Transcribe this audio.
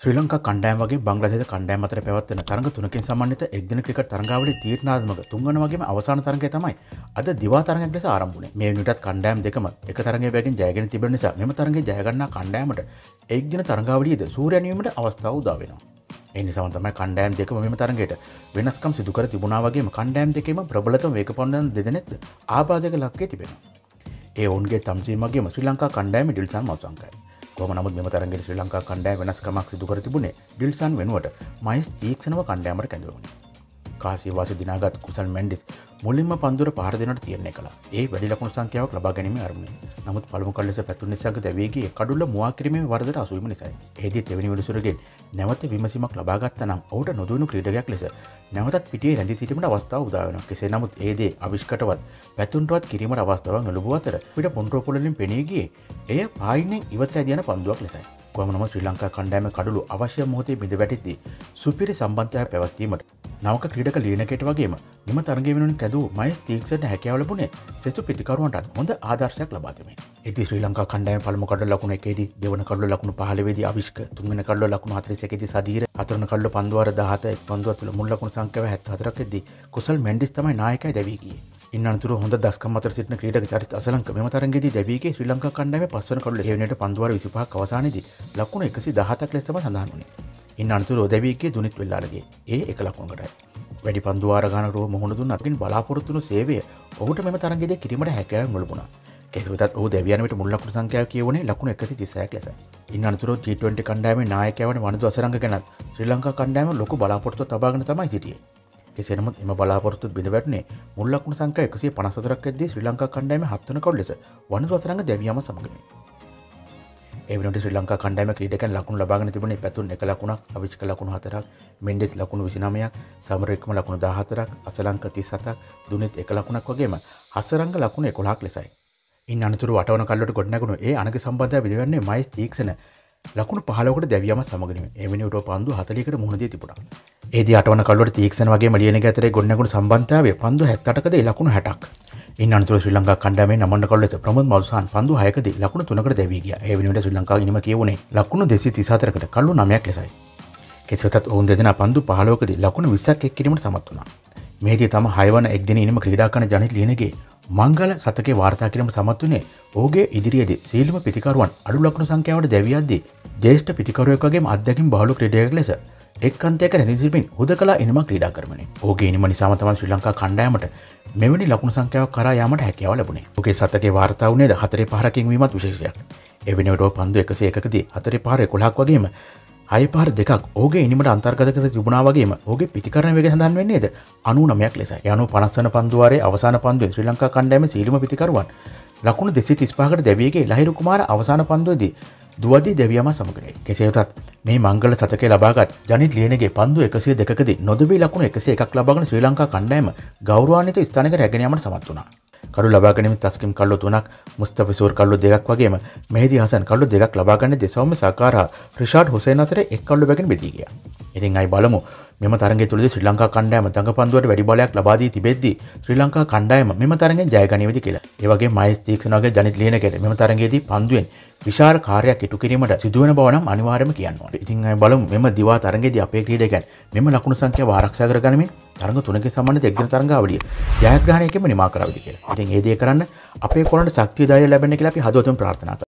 ශ්‍රී ලංකා කණ්ඩෑම් වගේ බංග්ලදේශ කණ්ඩෑම් අතර පැවත්වෙන තරඟ තුනකින් සමන්විත එක්දින ක්‍රිකට් තරඟාවලි තීරණාත්මක තුන්වන වගේම අවසාන තරඟය තමයි අද දිවා තරඟයක් ලෙස ආරම්භුනේ. මේ වෙනුවටත් කණ්ඩෑම් දෙකම එක තරඟයේ බැගින් ජයගෙන තිබෙන නිසා මෙම තරඟයේ ජය ගන්නා කණ්ඩෑමට එක්දින තරඟාවලියේද සූර්යයන් වීමට අවස්ථාව උදා වෙනවා. ඒ නිසා තමයි කණ්ඩෑම් දෙකම මෙම තරඟයට වෙනස්කම් සිදු කර තිබුණා වගේම කණ්ඩෑම් දෙකේම ප්‍රබලතම වේගපන්දන දෙදෙනෙක්ද ආබාධක ලක්කේ තිබෙනවා. ඒ ඔවුන්ගේ තම්සීමගේ ශ්‍රී ලංකා කණ්ඩෑම ඩිල්සන් මවසංකයි. කොම නමුත් මෙම තරගේ ශ්‍රී ලංකා කණ්ඩෑ වෙනස්කමක් සිදුකර තිබුණේ ඩිල්සන් වෙනුවට මයිස් තීක්ෂණව කණ්ඩෑමට කැඳවුණේ. කාසිවාස දිනාගත් කුසල් මැන්ඩිස් මුලින්ම පන්දුර පාරදිනට තියරණය කලා ඒ වැඩි ලකුණු සංඛ්‍යාවක් ලබා ගැනීම අරමුණ. නමුත් පළමු කල්ලෙස පැතු නිසාක දැවේගේ කඩුල්ල මුවාකිරීමේ වරදට අසුවීම නිසයි. ඒදී තෙවනි විනිසුරගෙන් නැවත විමසීමක් ලබාගත්ත නම් ඔහුට නොදුණු ක්‍රීඩකයක් ලෙස නැවතත් පිටියේ රැඳි සිටීමට අවස්ථාව උදාවන කෙසේ නමුත් ඒදේ අවිෂ්කටවත් පැතුන්ටවත් කිරීමට අවස්ථාවක් නොලබුව අතර පිට පොන්ට්‍රෝපොලින් පෙනීගේ එය පායිනෙන් ඉවත ඇදියන පන්දුවක් ලෙසයි. කොමනම ශ්‍රී ලංකා කණ්ඩෑම කඩුළු අවශ්‍ය මොහොතේ බිඳ වැටිද්දී සුපිරි සම්බන්ධය පැවැත්වීමට නවක ක්‍රීඩක ලියනකට වගේම නිම තරගේ වෙනුන් කැදූ මයිස් තීක්ෂට හැකවලබුණේ සෙසු පිතිකරුවන්ටත් හොඳ ආදර්ශයක් ලබාතම ඇති ශ්‍රී ලංකා කණ්ඩෑම පළමු කඩ ලකුණ එකේදී දෙවන කඩු ලකුණු පහලවේදී අවිශ්ක තුන්ගෙන කඩු ලකුණු හතරිසකෙති සදීර අතරන කල්ල පන්දුවර දහත එක් පන්දුව තුළ මුල්ලකුණු සංකව හැත් හතරකෙදී කුසල් මැන්ඩිස් තමයි නායකයි දැවීගිය ඉන්නතුර හොඳ දස්කම් අතර සිටින ක්‍රීඩක චරිත අසලංක මෙම තරගේදී දැවීගේ ශ්‍රී ලංකා කණ්ඩායමේ පස්වන කඩු ලැබෙනට පන්දුවර 25ක් අවසානයේදී ලකුණු 117ක් ලෙස තමයි සඳහන් වුණේ. ඉන්න අනතුරු දැවීගේ දුනිත් වෙල්ලාලගේ ඒ එක ලකුණකටයි. වැඩි පන්දුවාර ගානකරුව මුහුණ දුන්න අතින් බලාපොරොත්තු වුණු සේවය ඔහුට මෙම තරගයේදී කිරීමට හැකියාවක් මුළුබුණා. කෙසේවෙතත් ඔහු දැවියනට මුල් ලකුණු සංඛ්‍යාව කියවුණේ ලකුණු 136ක් ලෙසයි. ඉන්න අනතුරු T20 කණ්ඩායමේ නායකයා වන වනදු අසරංග ගැනත් ශ්‍රී ලංකා කණ්ඩායම ලොකු බලාපොරොත්තුවක් තබාගෙන තමයි සිටියේ. කෙසෙනමුත් එම බලාපොරොත්තු බිඳ වැටනේ මුල් ලකුණු සංඛ්‍යා 154ක් ඇද්දී ශ්‍රී ලංකා කණ්ඩායමේ හත්වන කවුල් ලෙස වනදු අසරංග දැවියම සමගනේ. එවනට ශ්‍රී ලංකා කණ්ඩායම ක්‍රීඩකයන් ලකුණු ලබාගෙන තිබුණේ පැතුන් එක ලකුණක් අවිච්ක ලකුණු හතරක් මෙන්ඩෙස් ලකුණු විසිනමයක් සමරෙක්ම ලකුණු දාහතරක් අසලංක තිස්සතක් දුනෙත් එක ලකුණක් වගේම හසරංග ලකුණු එකොළහක් ලෙසයි. ඉන් අනතුරු වටවන කල්ලට ගොඩනැගුණු ඒ අනග සම්බන්ධය විදිවන්නේ මයි තීක්ෂණ ලකුණු පහලකට දැවියම සමගනීම එවැනිට පන්දු හතලිකට මුහදේ තිබුණ. ඒද අටවන කල්ලට තීක්ෂණ වගේ මලියන ඇතර ගොඩනගුණ සම්බන්ධාව පන්දු හැත්තටකද ලකුණු හැටක්. ඉන්නතුර ශ්‍රී ලංකා කණ්ඩාමේ නමන්න කොල්ලෙස ප්‍රමුත් මල්සාන් පන්දු හයකද ලකුණු තුනකට දැවීගිය එවැනිට ශ්‍රී ලංකා ඉනම කියවුණේ ලකුණු දෙසි තිසාතරකට කල්ලු නමයක් ලෙසයි. කෙසවතත් ඔවුන් දෙදෙන පන්දු පහලෝකද ලකුණු විස්සක් එක් කිරීමට සමත් වුණා. මේදී තම හයවන එක්දින ඉනිම ක්‍රීඩා කන ජනිත ලියනගේ මංගල සතකේ වාර්තා කිරීම සමත් වනේ ඕගේ ඉදිරියේදී සීලිම පිතිකරුවන් අඩු ලක්ුණු සංඛ්‍යාවට දැවියද්දී ජේෂ්ඨ පිතිකරුවෙක් වගේ අධ්‍යකින් බහලු ක්‍රඩයක් ලෙස එක් අන්තයක රැදිසිපින් හුද කලා එනම ක්‍රීඩා කරමන. ඕගේ නිම නිසාමතම ශ්‍රී ලංකා කණ්ඩායමට මෙවැනි ලකුණු සංඛ්‍යාව කර යාමට හැකියාව ලැබුණේ. ඕගේ සතකේ වාර්තා වනේද හතරේ පහරකින් වීමත් විශේෂයක්. එවෙනට පන්දු එකසේ එකකදී හතරේ පාර කොලක් වගේම අයිපාර දෙකක් ඕගේ ඉනිමට අන්තර්ගත කර තිබුණා වගේම ඕගේ පිතිකරන වගේ සඳන් වෙන්නේද? අනු නමයක් ලෙස යනු පනස්සන පන්දුවාරේ අවසාන පන්දුවෙන් ශ්‍රී ලංකා කණ්ඩෑම සීලම පිතිකරුවන් ලකුණු දෙසි තිස්පාකට දැවේගේ ලහිරු කුමාර අවසාන පන්දුවදී දුවදී දෙවියම සමගනේ කෙසේතත් මේ මංගල සතකේ ලබාගත් ජනිත් ලියනගේ පන්දු එකසිය දෙකද නොදවී ලකුණු එකසේ එකක් ලබාගෙන ශ්‍රී ලංකා කණ්ඩෑම ගෞරවාන්විත ස්ථානක රැගෙනීමට සමත් වුණා කඩු ලබාගැනීම තස්කිම් කල්ලු තුනක් මුස්තෆිසූර් කල්ලු දෙකක් වගේම මෙහිදී හසන් කල්ලු දෙකක් ලබාගන්න දෙසවම සාකාරා රිෂාඩ් හුසේන් අතර එක් කල්ලු බැගෙන බෙදී ගියා. ඉතින් අයි බලමු මෙම තරගය තුළදී ශ්‍රී ලංකා කණ්ඩායම දඟ පන්දුවට වැඩි බලයක් ලබා දී තිබෙද්දී ශ්‍රී ලංකා කණ්ඩායම මෙම තරගෙන් ජය ගනීවද කියලා. ඒ වගේ මයිස් තීක්ෂණගේ ජනිත් ලියනකෙට මෙම තරගයේදී පන්දුවෙන් විශාල කාර්යයක් ඉටු කිරීමට සිදුවන බව නම් අනිවාර්යයෙන්ම කියන්න ඕනේ. ඉතින් අය බලමු මෙම දිවා තරගයේදී අපේ ක්‍රීඩකයන් මෙම ලකුණු සංඛ්‍යාව ආරක්ෂා කර ගනිමින් තරඟ තුනක සම්බන්ධ දෙග්ගන තරඟාවලිය ජයග්‍රහණයකින්ම නිමා කරවද කියලා. ඉතින් ඒ දේ කරන්න අපේ කොළන්ට ශක්තිය ධෛර්යය ලැබෙන්න කියලා අපි හදවතින් ප්‍රාර්ථනා කරනවා.